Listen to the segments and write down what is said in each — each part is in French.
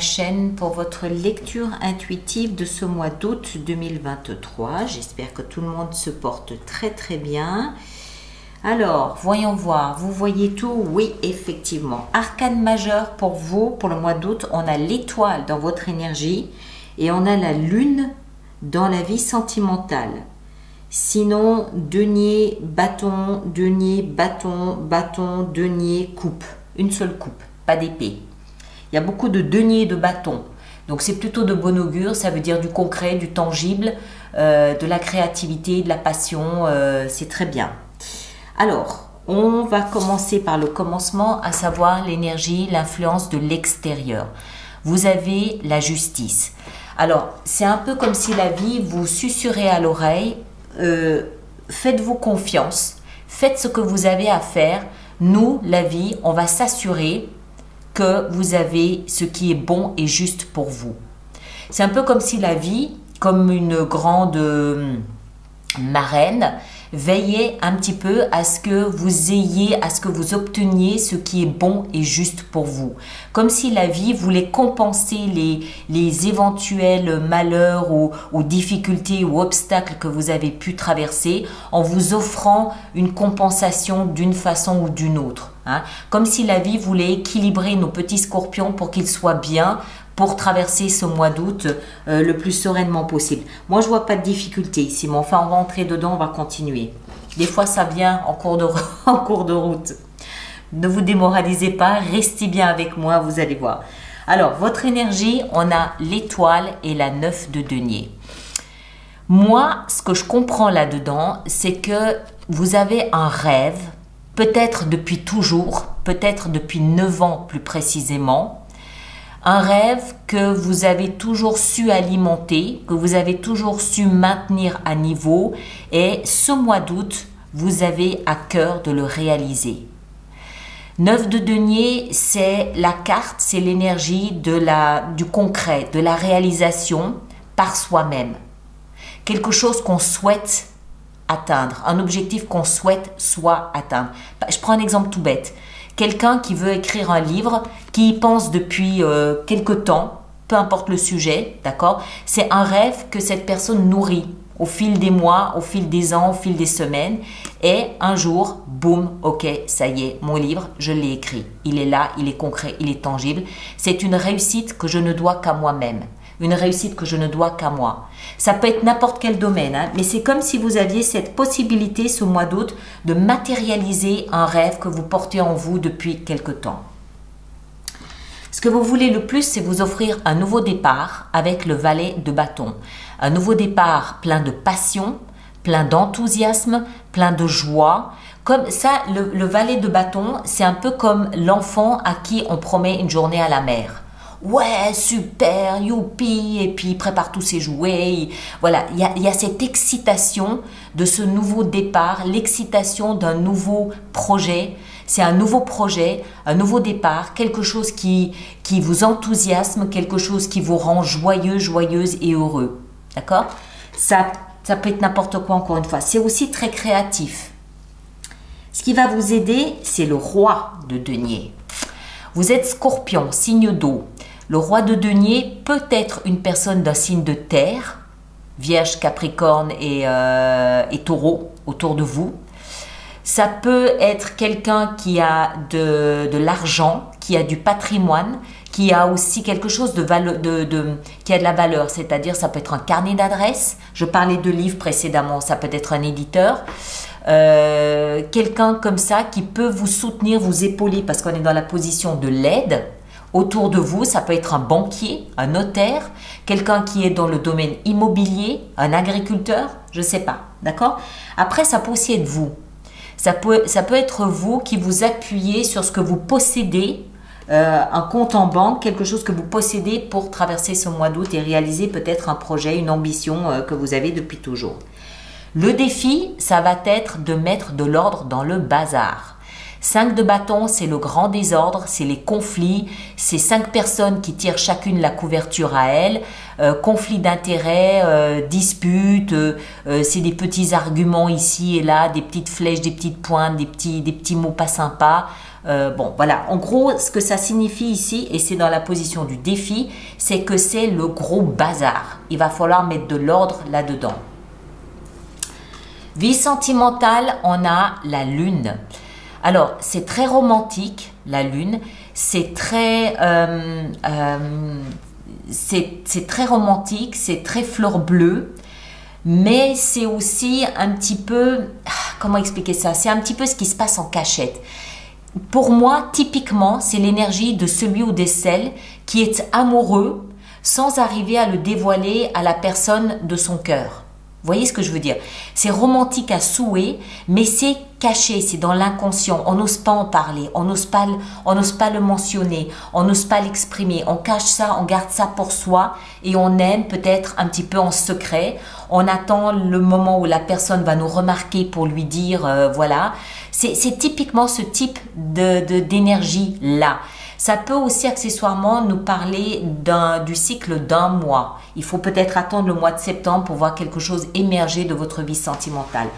chaîne pour votre lecture intuitive de ce mois d'août 2023. J'espère que tout le monde se porte très très bien. Alors, voyons voir, vous voyez tout? Oui, effectivement. Arcane majeur pour vous, pour le mois d'août, on a l'étoile dans votre énergie et on a la lune dans la vie sentimentale. Sinon, denier, bâton, denier, bâton, bâton, denier, coupe. Une seule coupe, pas d'épée. Il y a beaucoup de deniers de bâton. Donc c'est plutôt de bon augure, ça veut dire du concret, du tangible, euh, de la créativité, de la passion, euh, c'est très bien. Alors, on va commencer par le commencement, à savoir l'énergie, l'influence de l'extérieur. Vous avez la justice. Alors, c'est un peu comme si la vie vous susurrait à l'oreille euh, faites-vous confiance, faites ce que vous avez à faire. Nous, la vie, on va s'assurer que vous avez ce qui est bon et juste pour vous. C'est un peu comme si la vie, comme une grande hum, marraine, veillez un petit peu à ce que vous ayez, à ce que vous obteniez ce qui est bon et juste pour vous. Comme si la vie voulait compenser les, les éventuels malheurs ou, difficultés ou obstacles que vous avez pu traverser en vous offrant une compensation d'une façon ou d'une autre. Hein. Comme si la vie voulait équilibrer nos petits scorpions pour qu'ils soient bien pour traverser ce mois d'août euh, le plus sereinement possible. Moi, je vois pas de difficulté ici, mais enfin, on va entrer dedans, on va continuer. Des fois, ça vient en cours de, en cours de route. Ne vous démoralisez pas, restez bien avec moi, vous allez voir. Alors, votre énergie, on a l'étoile et la neuf de denier. Moi, ce que je comprends là-dedans, c'est que vous avez un rêve, peut-être depuis toujours, peut-être depuis 9 ans plus précisément, un rêve que vous avez toujours su alimenter, que vous avez toujours su maintenir à niveau et ce mois d'août, vous avez à cœur de le réaliser. Neuf de denier, c'est la carte, c'est l'énergie de la, du concret, de la réalisation par soi-même. Quelque chose qu'on souhaite atteindre, un objectif qu'on souhaite soit atteindre. Je prends un exemple tout bête quelqu'un qui veut écrire un livre, qui y pense depuis euh, quelque temps, peu importe le sujet, d'accord C'est un rêve que cette personne nourrit au fil des mois, au fil des ans, au fil des semaines. Et un jour, boum, ok, ça y est, mon livre, je l'ai écrit. Il est là, il est concret, il est tangible. C'est une réussite que je ne dois qu'à moi-même une réussite que je ne dois qu'à moi. Ça peut être n'importe quel domaine, hein, mais c'est comme si vous aviez cette possibilité ce mois d'août de matérialiser un rêve que vous portez en vous depuis quelque temps. Ce que vous voulez le plus, c'est vous offrir un nouveau départ avec le valet de bâton. Un nouveau départ plein de passion, plein d'enthousiasme, plein de joie. Comme ça, le, le valet de bâton, c'est un peu comme l'enfant à qui on promet une journée à la mer ouais, super, youpi, et puis il prépare tous ses jouets. voilà, il y, a, cette excitation de ce nouveau départ, l'excitation d'un nouveau projet. C'est un nouveau projet, un nouveau départ, quelque chose qui, qui vous enthousiasme, quelque chose qui vous rend joyeux, joyeuse et heureux. D'accord? Ça, ça peut être n'importe quoi, encore une fois. C'est aussi très créatif. Ce qui va vous aider, c'est le roi de denier. Vous êtes scorpion, signe d'eau. Le roi de denier peut être une personne d'un signe de terre, Vierge, Capricorne et, euh, et Taureau autour de vous. Ça peut être quelqu'un qui a de, l'argent, qui a du patrimoine, qui a aussi quelque chose de qui a de la valeur, c'est-à-dire ça peut être un carnet d'adresses. Je parlais de livres précédemment, ça peut être un éditeur. Euh, quelqu'un comme ça qui peut vous soutenir, vous épauler parce qu'on est dans la position de l'aide autour de vous. Ça peut être un banquier, un notaire, quelqu'un qui est dans le domaine immobilier, un agriculteur, je ne sais pas. D'accord? Après, ça peut aussi être vous. Ça peut, ça peut être vous qui vous appuyez sur ce que vous possédez, euh, un compte en banque, quelque chose que vous possédez pour traverser ce mois d'août et réaliser peut-être un projet, une ambition euh, que vous avez depuis toujours. Le défi, ça va être de mettre de l'ordre dans le bazar. 5 de bâton, c'est le grand désordre, c'est les conflits, c'est cinq personnes qui tirent chacune la couverture à elles, euh, conflits d'intérêts, euh, disputes, euh, c'est des petits arguments ici et là, des petites flèches, des petites pointes, des petits, des petits mots pas sympas. Euh, bon, voilà. En gros, ce que ça signifie ici, et c'est dans la position du défi, c'est que c'est le gros bazar. Il va falloir mettre de l'ordre là-dedans. Vie sentimentale, on a la lune. Alors, c'est très romantique, la lune. C'est très, euh, euh, c'est très romantique, c'est très fleur bleue. Mais c'est aussi un petit peu, ah, comment expliquer ça? C'est un petit peu ce qui se passe en cachette. Pour moi, typiquement, c'est l'énergie de celui ou des celles qui est amoureux sans arriver à le dévoiler à la personne de son cœur. Vous voyez ce que je veux dire? C'est romantique à souhait, mais c'est caché, c'est dans l'inconscient. On n'ose pas en parler, on n'ose pas, on pas le mentionner, on n'ose pas l'exprimer. On cache ça, on garde ça pour soi et on aime peut-être un petit peu en secret. On attend le moment où la personne va nous remarquer pour lui dire euh, voilà. C'est typiquement ce type de d'énergie là. Ça peut aussi accessoirement nous parler du cycle d'un mois. Il faut peut-être attendre le mois de septembre pour voir quelque chose émerger de votre vie sentimentale.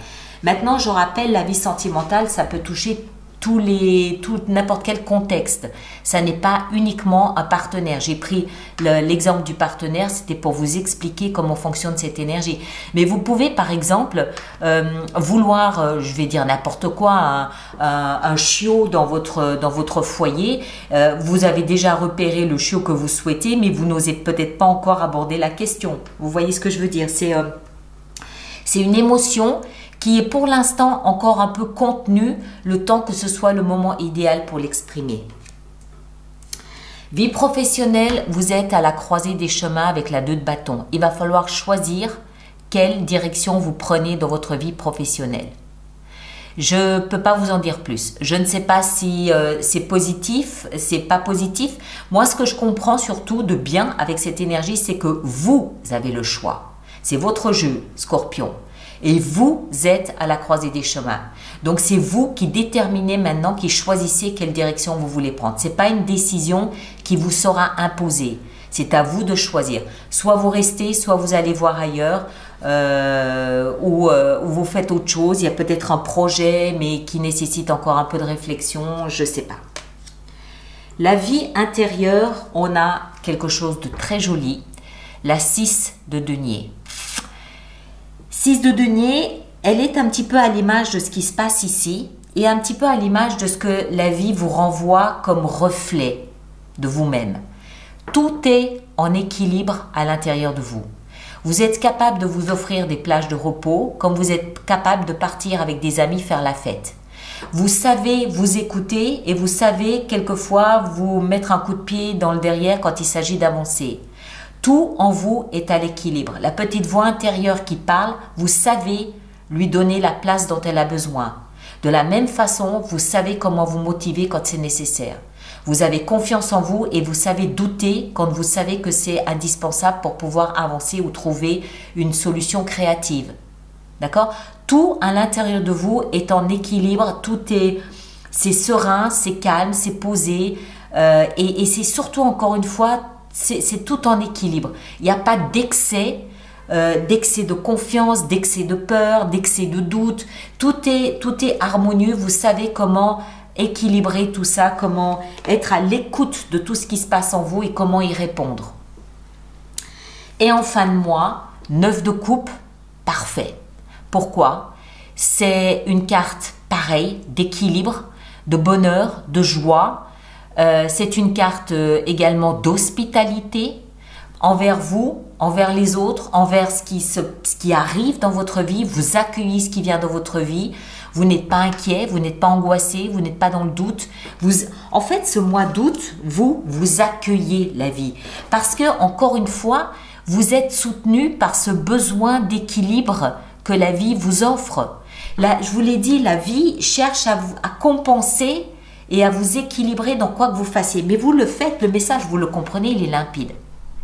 Maintenant, je rappelle, la vie sentimentale, ça peut toucher tous les, tout, n'importe quel contexte. Ça n'est pas uniquement un partenaire. J'ai pris l'exemple du partenaire, c'était pour vous expliquer comment fonctionne cette énergie. Mais vous pouvez, par exemple, euh, vouloir, euh, je vais dire n'importe quoi, un, chiot dans votre, dans votre foyer. Euh, vous avez déjà repéré le chiot que vous souhaitez, mais vous n'osez peut-être pas encore aborder la question. Vous voyez ce que je veux dire? C'est c'est une émotion qui est pour l'instant encore un peu contenu le temps que ce soit le moment idéal pour l'exprimer. Vie professionnelle, vous êtes à la croisée des chemins avec la deux de bâton. Il va falloir choisir quelle direction vous prenez dans votre vie professionnelle. Je ne peux pas vous en dire plus. Je ne sais pas si euh, c'est positif, c'est pas positif. Moi, ce que je comprends surtout de bien avec cette énergie, c'est que vous avez le choix. C'est votre jeu, scorpion. Et vous êtes à la croisée des chemins. Donc c'est vous qui déterminez maintenant, qui choisissez quelle direction vous voulez prendre. Ce n'est pas une décision qui vous sera imposée. C'est à vous de choisir. Soit vous restez, soit vous allez voir ailleurs, euh, ou, euh, ou, vous faites autre chose. Il y a peut-être un projet, mais qui nécessite encore un peu de réflexion, je ne sais pas. La vie intérieure, on a quelque chose de très joli. La 6 de denier. 6 de denier, elle est un petit peu à l'image de ce qui se passe ici et un petit peu à l'image de ce que la vie vous renvoie comme reflet de vous-même. Tout est en équilibre à l'intérieur de vous. Vous êtes capable de vous offrir des plages de repos comme vous êtes capable de partir avec des amis faire la fête. Vous savez vous écouter et vous savez quelquefois vous mettre un coup de pied dans le derrière quand il s'agit d'avancer. Tout en vous est à l'équilibre. La petite voix intérieure qui parle, vous savez lui donner la place dont elle a besoin. De la même façon, vous savez comment vous motiver quand c'est nécessaire. Vous avez confiance en vous et vous savez douter quand vous savez que c'est indispensable pour pouvoir avancer ou trouver une solution créative. D'accord? Tout à l'intérieur de vous est en équilibre, tout est c'est serein, c'est calme, c'est posé euh, et c'est surtout encore une fois c'est tout en équilibre. Il n'y a pas d'excès, euh, d'excès de confiance, d'excès de peur, d'excès de doute. Tout est, tout est harmonieux. Vous savez comment équilibrer tout ça, comment être à l'écoute de tout ce qui se passe en vous et comment y répondre. Et en fin de mois, neuf de coupe, parfait. Pourquoi? C'est une carte pareille d'équilibre, de bonheur, de joie, euh, c'est une carte euh, également d'hospitalité envers vous, envers les autres, envers ce qui, ce qui arrive dans votre vie. Vous accueillez ce qui vient dans votre vie. Vous n'êtes pas inquiet, vous n'êtes pas angoissé, vous n'êtes pas dans le doute. Vous, en fait, ce mois d'août, vous, vous accueillez la vie. Parce que, encore une fois, vous êtes soutenu par ce besoin d'équilibre que la vie vous offre. Je vous l'ai dit, la vie cherche à, vous, à compenser et à vous équilibrer dans quoi que vous fassiez. Mais vous le faites, le message, vous le comprenez, il est limpide.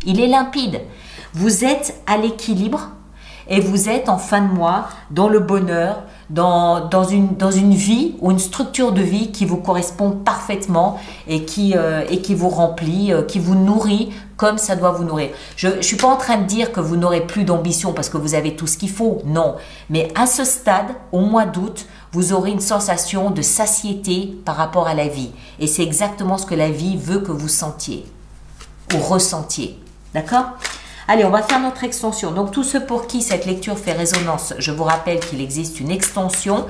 Il est limpide. Vous êtes à l'équilibre et vous êtes en fin de mois dans le bonheur, dans, dans, une, dans une vie ou une structure de vie qui vous correspond parfaitement et qui, euh, et qui vous remplit, euh, qui vous nourrit comme ça doit vous nourrir. Je ne suis pas en train de dire que vous n'aurez plus d'ambition parce que vous avez tout ce qu'il faut, non. Mais à ce stade, au mois d'août, vous aurez une sensation de satiété par rapport à la vie. Et c'est exactement ce que la vie veut que vous sentiez ou ressentiez. D'accord? Allez, on va faire notre extension. Donc, tous ceux pour qui cette lecture fait résonance, je vous rappelle qu'il existe une extension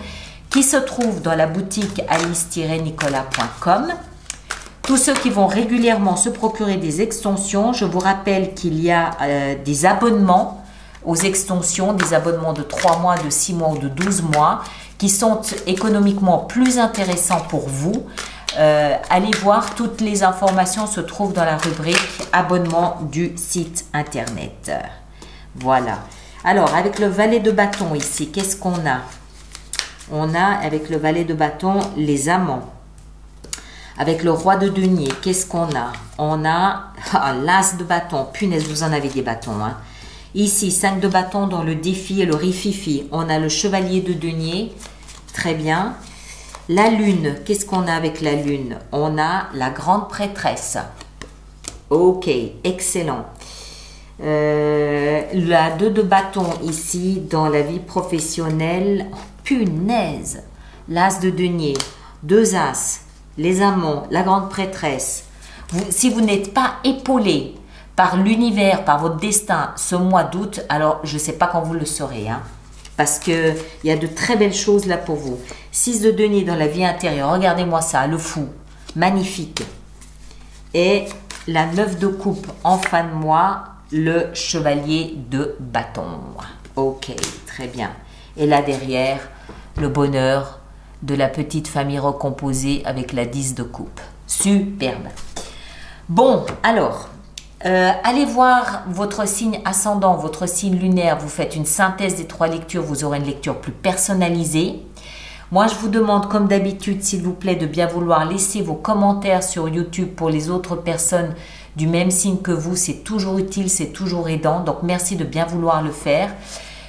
qui se trouve dans la boutique alice-nicolas.com. Tous ceux qui vont régulièrement se procurer des extensions, je vous rappelle qu'il y a euh, des abonnements aux extensions, des abonnements de 3 mois, de 6 mois ou de 12 mois, qui sont économiquement plus intéressants pour vous. Euh, allez voir, toutes les informations se trouvent dans la rubrique abonnement du site internet. Voilà. Alors, avec le valet de bâton ici, qu'est-ce qu'on a? On a avec le valet de bâton les amants. Avec le roi de denier, qu'est-ce qu'on a? On a ah, l'as de bâton. Punaise, vous en avez des bâtons. Hein. Ici, 5 de bâton dans le défi et le rififi. On a le chevalier de denier. Très bien. La lune, qu'est-ce qu'on a avec la lune? On a la grande prêtresse. Ok, excellent. Euh, la 2 de bâton ici dans la vie professionnelle. punaise L'as de denier, deux as, les amants, la grande prêtresse. si vous n'êtes pas épaulé par l'univers, par votre destin ce mois d'août, alors je ne sais pas quand vous le saurez. Hein parce qu'il y a de très belles choses là pour vous. 6 de denier dans la vie intérieure, regardez-moi ça, le fou, magnifique. Et la 9 de coupe en fin de mois, le chevalier de bâton. Ok, très bien. Et là derrière, le bonheur de la petite famille recomposée avec la 10 de coupe. Superbe. Bon, alors, euh, allez voir votre signe ascendant, votre signe lunaire. Vous faites une synthèse des trois lectures. Vous aurez une lecture plus personnalisée. Moi, je vous demande, comme d'habitude, s'il vous plaît, de bien vouloir laisser vos commentaires sur YouTube pour les autres personnes du même signe que vous. C'est toujours utile, c'est toujours aidant. Donc, merci de bien vouloir le faire.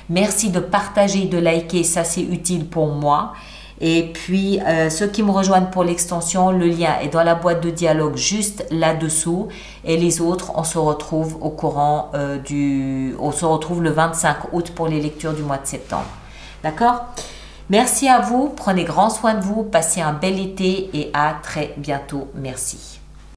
Merci de partager, de liker. Ça, c'est utile pour moi. Et puis, euh, ceux qui me rejoignent pour l'extension, le lien est dans la boîte de dialogue juste là-dessous. Et les autres, on se retrouve au courant euh, du... On se retrouve le 25 août pour les lectures du mois de septembre. D'accord? Merci à vous, prenez grand soin de vous, passez un bel été et à très bientôt. Merci.